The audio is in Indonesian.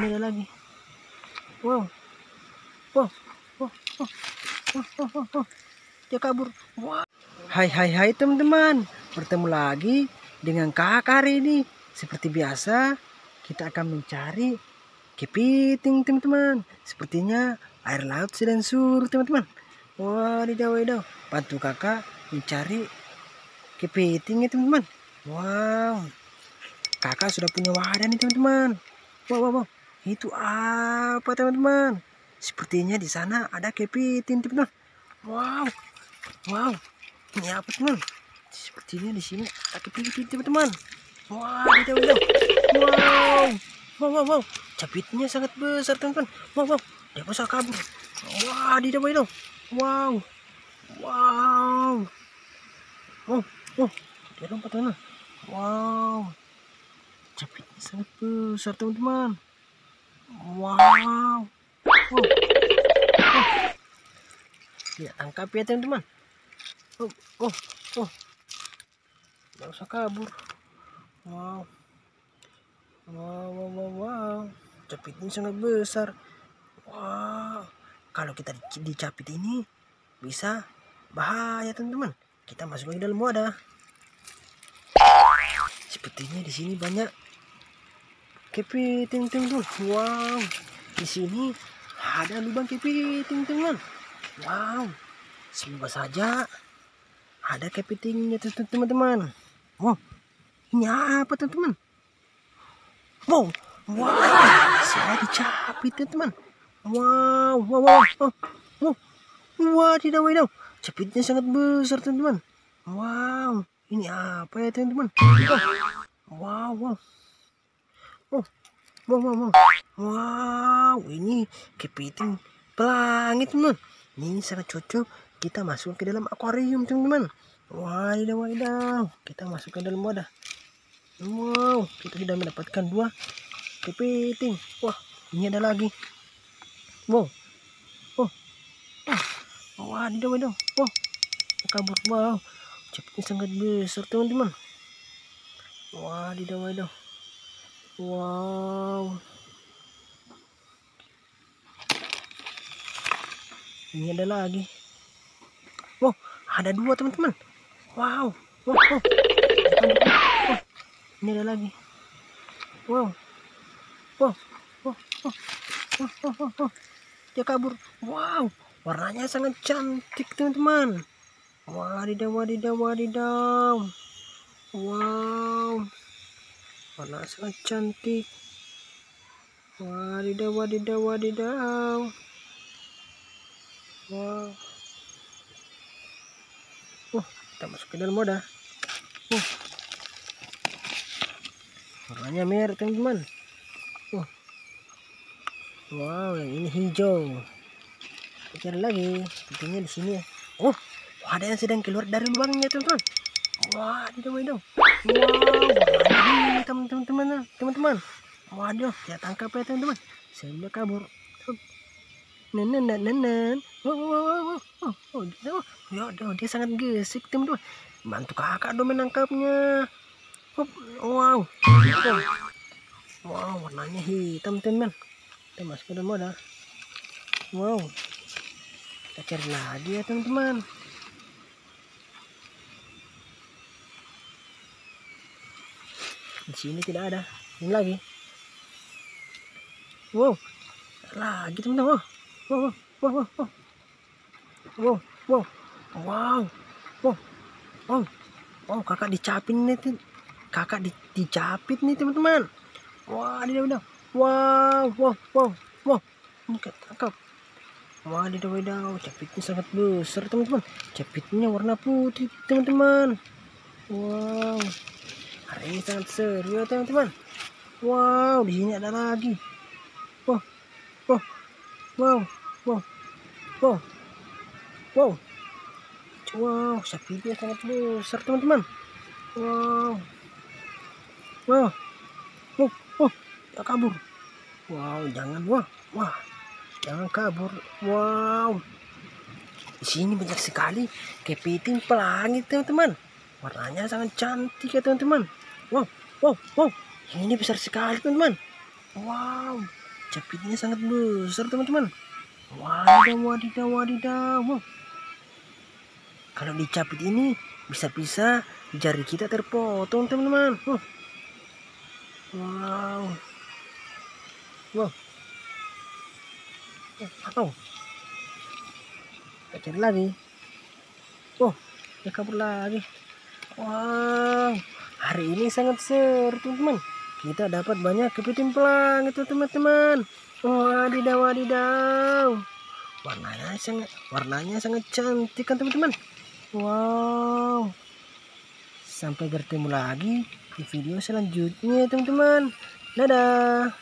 Ini ada lagi. Wow. Wow. Wow. Wow. Wow. Wow. Wow. wow. Dia kabur. Wah. Hai hai hai teman-teman. Bertemu lagi dengan kakak hari ini. Seperti biasa, kita akan mencari kepiting teman-teman. Sepertinya air laut sedang surut teman-teman. Wadidaw, wadidaw. Bantu kakak mencari kepiting ya teman-teman. Wow. Kakak sudah punya wadah nih teman-teman. Wow, wow, wow. Itu apa teman-teman? Sepertinya di sana ada kepiting teman-teman. Wow. Wow. Ini apa teman? Sepertinya di sini ada kepiting teman-teman. Wah, wadidaw, wadidaw. Wow. Wow, wow, wow. Capitnya sangat besar teman-teman. Wow, wow. Dia bisa kabur. Wah, wadidaw, wadidaw. Wow. Wow. Oh, oh. Dia lompat teman. Wow. Capitnya sangat besar teman-teman. Wow. Oh. Oh. Tidak tangkap ya teman-teman. Oh, oh, oh. Tidak usah kabur. Wow. Wow, wow, wow, wow. Capitnya sangat besar. Wow. Kalau kita di- dicapit ini bisa bahaya teman-teman. Kita masuk lagi dalam wadah. Sepertinya di sini banyak kepiting teman-teman. Wow. Di sini ada lubang kepiting teman. Wow. Semoga saja ada kepitingnya teman-teman. Wow. Ini apa teman-teman? Wow. Wow. Saya dicapit teman-teman. Wow. Wow. Wow. Wow. Wow. Wadidaw, wadidaw. Capitnya sangat besar teman-teman. Wow. Ini apa ya teman-teman? Wow. Wow. Wow. Wow, wow, wow. Wow, ini kepiting pelangi teman. Ini sangat cocok kita masuk ke dalam akuarium teman-teman. Wadidaw, wadidaw. Kita masuk ke dalam wadah. Wow, kita sudah mendapatkan dua kepiting. Wah, ini ada lagi. Wow. Oh. Oh. Wadidaw, wadidaw. Wow. Kabur. Wow. Capitnya sangat besar teman-teman. Wadidaw, wadidaw. Wow. Ini ada lagi. Wow, ada dua teman-teman. Wow. Wow, wow. Ini ada lagi. Wow. Wow. Wow. Wow. Wow, wow, wow, wow. Dia kabur. Wow. Warnanya sangat cantik teman-teman. Wadidaw, wadidaw, wadidaw. Wow. Warna sangat cantik. Wadidaw, wadidaw, wadidaw. Wow. Oh, kita masuk ke dalam wadah. Oh. Warnanya merah, teman-teman. Oh. Wow, yang ini hijau. Cari lagi. Sepertinya di sini ya. Oh, ada yang sedang keluar dari lubangnya, teman-teman. Wadidaw, wadidaw. Wow, teman-teman. Teman-teman. Waduh, dia tangkap ya, teman-teman. Saya udah kabur. Nenen, nenen. Oh, oh, oh, oh, oh, dia, oh, ya, dia, sangat gesik, teman-teman. Bantu kakak dong menangkapnya. Wow. Wow, warnanya hitam, teman. Kita masuk ke dalam. Wow. Kita cari lagi ya, teman-teman. Di sini tidak ada. Ini lagi. Wow. Lagi teman-teman. Wow. Wow, wow, wow, wow. Wow, wow. Wow. Wow. Wow. Wow, kakak dicapin nih. Kakak di, dicapit nih teman-teman. Wah, dia udah. Wow, wow, wow, wow. Ini kakak Wadidawidaw, oh, capitnya sangat besar teman-teman. Capitnya warna putih teman-teman. Wow. Hari ini sangat seru ya teman-teman. Wow, di sini ada lagi. Wow, wow, wow, wow, wow, wow. Wow, sapinya sangat besar teman-teman. Wow, wow, wow, wow, ya kabur. Wow, jangan wah, wah, jangan kabur. Wow, di sini banyak sekali kepiting pelangi teman-teman. Warnanya sangat cantik ya teman-teman. Wow, wow, wow. Ini besar sekali teman-teman. Wow. capitnya sangat besar teman-teman wadidaw wadidaw wadidaw Wow. kalau dicapit ini bisa-bisa jari kita terpotong teman-teman Wow. wow wow oh kita cari lagi oh dia kabur lagi wow hari ini sangat seru teman-teman. Kita dapat banyak kepiting pelang itu teman-teman. Wadidaw wadidaw warnanya sangat warnanya sangat cantik kan teman-teman? Wow. Sampai bertemu lagi di video selanjutnya teman-teman. Dadah